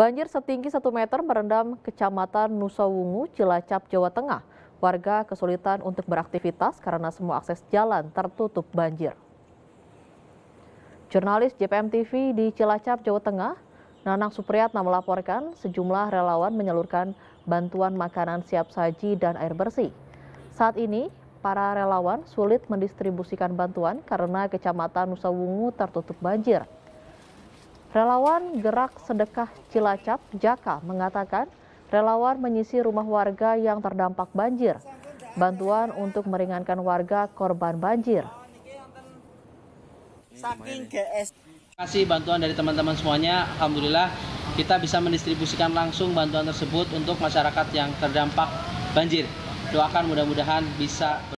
Banjir setinggi 1 meter merendam Kecamatan Nusawungu, Cilacap, Jawa Tengah. Warga kesulitan untuk beraktivitas karena semua akses jalan tertutup banjir. Jurnalis JPM TV di Cilacap, Jawa Tengah, Nanang Supriyatna melaporkan sejumlah relawan menyalurkan bantuan makanan siap saji dan air bersih. Saat ini, para relawan sulit mendistribusikan bantuan karena Kecamatan Nusawungu tertutup banjir. Relawan Gerak Sedekah Cilacap, Jaka, mengatakan relawan menyisi rumah warga yang terdampak banjir. Bantuan untuk meringankan warga korban banjir. Saking GS. kasih bantuan dari teman-teman semuanya, Alhamdulillah kita bisa mendistribusikan langsung bantuan tersebut untuk masyarakat yang terdampak banjir. Doakan mudah-mudahan bisa